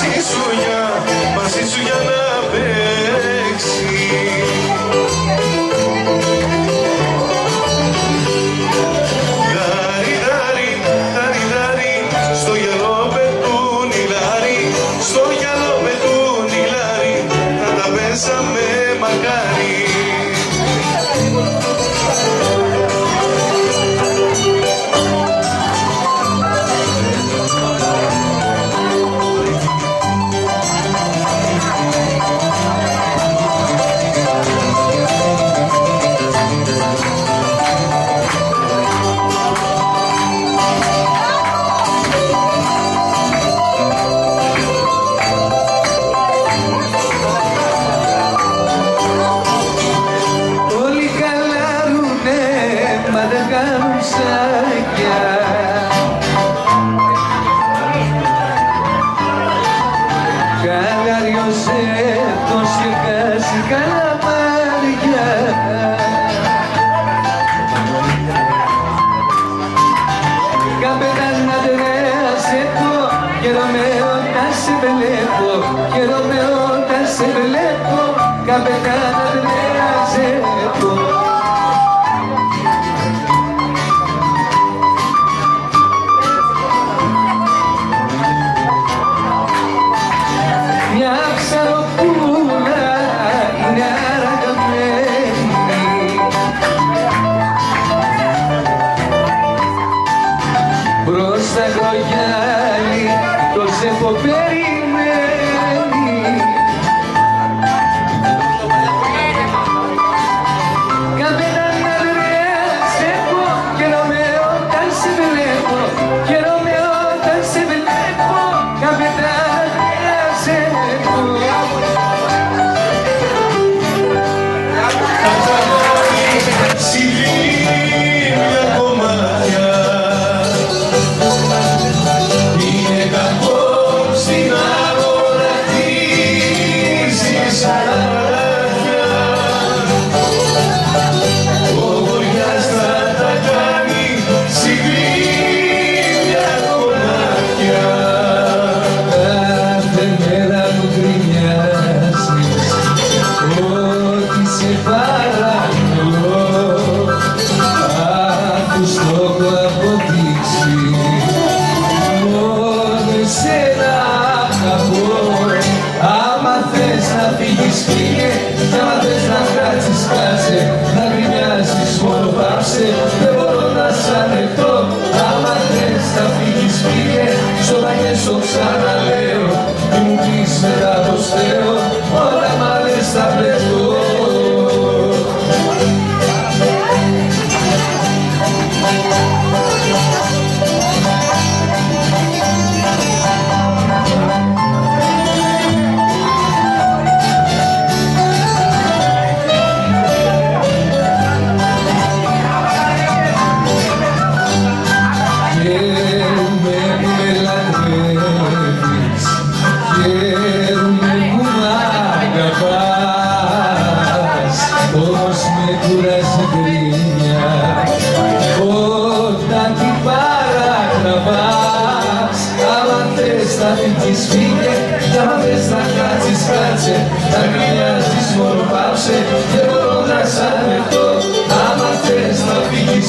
καρδιά μαζί σου για να παίξει. Δάρι, δάρι, δάρι, δάρι, στο γυαλό πετούν οι λάρι, στο γυαλό Καλαριώσε το σκεφτάσει καλαμάρια Καπετάν Αντρέας έχω καιρό με όταν σε βλέπω καιρό με όταν σε βλέπω Καπετάν Αντρέας το ζεπο φύγεις φύγε κι άμα θες να κάτσεις κάτσε να γκρινιάζεις μόνο πάψε. Δεν μπορώ να σ' ανεχτώ άμα θες να φύγεις φύγε στο παγιέ στο ξαναλέω τι μου πεις μετά πως θέω όλα μ' άλλες θα πλέκω θες να φύγεις φύγε Κι άμα θες να κάτσεις κάτσε Να γκρινιάζεις μόνο πάψε Δεν μπορώ να σ' ανεχτώ Άμα θες να φύγεις